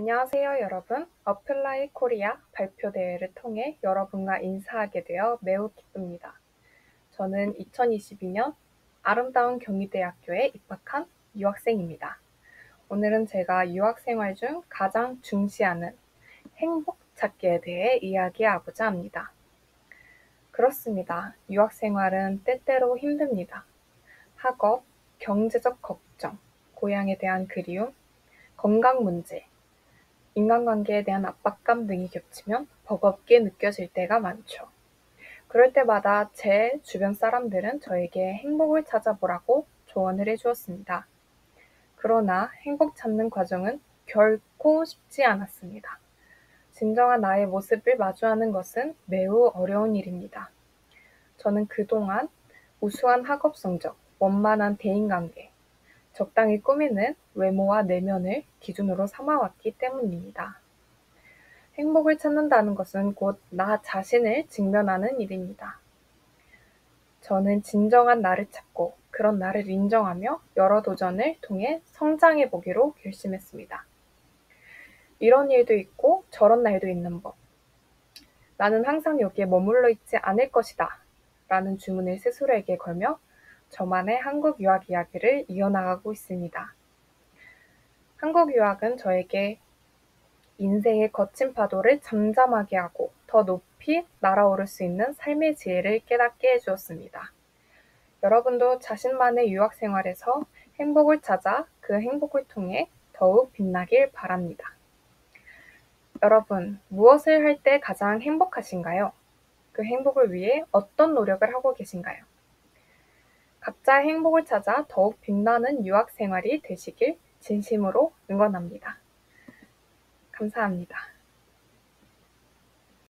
안녕하세요, 여러분. 어플라이 코리아 발표 대회를 통해 여러분과 인사하게 되어 매우 기쁩니다. 저는 2022년 아름다운 경희대학교에 입학한 유학생입니다. 오늘은 제가 유학생활 중 가장 중시하는 행복 찾기에 대해 이야기하고자 합니다. 그렇습니다. 유학생활은 때때로 힘듭니다. 학업, 경제적 걱정, 고향에 대한 그리움, 건강 문제, 인간관계에 대한 압박감 등이 겹치면 버겁게 느껴질 때가 많죠. 그럴 때마다 제 주변 사람들은 저에게 행복을 찾아보라고 조언을 해주었습니다. 그러나 행복 찾는 과정은 결코 쉽지 않았습니다. 진정한 나의 모습을 마주하는 것은 매우 어려운 일입니다. 저는 그동안 우수한 학업 성적, 원만한 대인관계, 적당히 꾸미는 외모와 내면을 기준으로 삼아왔기 때문입니다. 행복을 찾는다는 것은 곧 나 자신을 직면하는 일입니다. 저는 진정한 나를 찾고 그런 나를 인정하며 여러 도전을 통해 성장해 보기로 결심했습니다. 이런 일도 있고 저런 날도 있는 법. 나는 항상 여기에 머물러 있지 않을 것이다. 라는 주문을 스스로에게 걸며 저만의 한국 유학 이야기를 이어나가고 있습니다. 한국 유학은 저에게 인생의 거친 파도를 잠잠하게 하고 더 높이 날아오를 수 있는 삶의 지혜를 깨닫게 해주었습니다. 여러분도 자신만의 유학 생활에서 행복을 찾아 그 행복을 통해 더욱 빛나길 바랍니다. 여러분, 무엇을 할 때 가장 행복하신가요? 그 행복을 위해 어떤 노력을 하고 계신가요? 각자의 행복을 찾아 더욱 빛나는 유학 생활이 되시길 진심으로 응원합니다. 감사합니다.